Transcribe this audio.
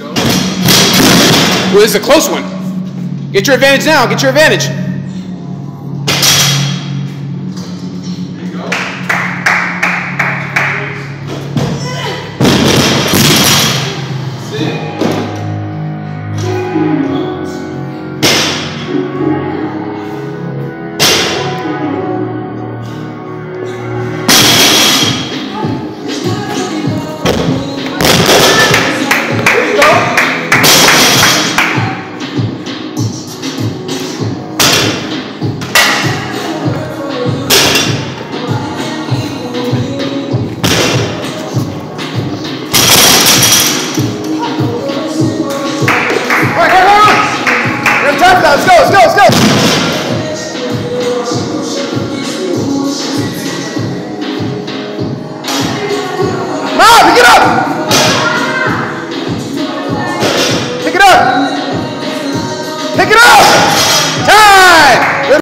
Well, this is a close one. Get your advantage now. Get your advantage. Pick it up. Time.